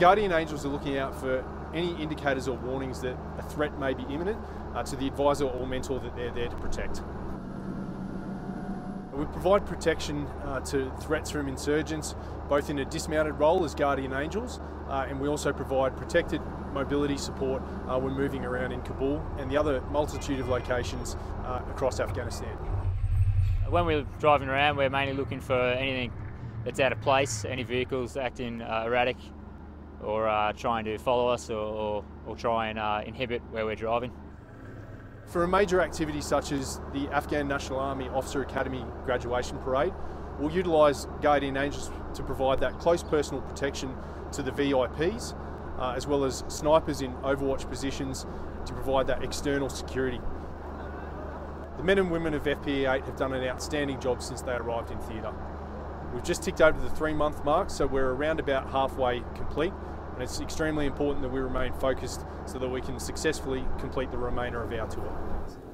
Guardian Angels are looking out for any indicators or warnings that a threat may be imminent uh, to the advisor or mentor that they're there to protect. We provide protection uh, to threats from insurgents, both in a dismounted role as Guardian Angels, uh, and we also provide protected mobility support uh, when moving around in Kabul and the other multitude of locations uh, across Afghanistan. When we're driving around, we're mainly looking for anything that's out of place, any vehicles acting uh, erratic or uh, trying to follow us or, or, or try and inhibit where we're driving. For a major activity such as the Afghan National Army Officer Academy graduation parade, we'll utilise Guardian Angels to provide that close personal protection to the VIPs, uh, as well as snipers in overwatch positions to provide that external security. The men and women of FPE 8 have done an outstanding job since they arrived in theatre. We've just ticked over the three month mark, so we're around about halfway complete and it's extremely important that we remain focused so that we can successfully complete the remainder of our tour.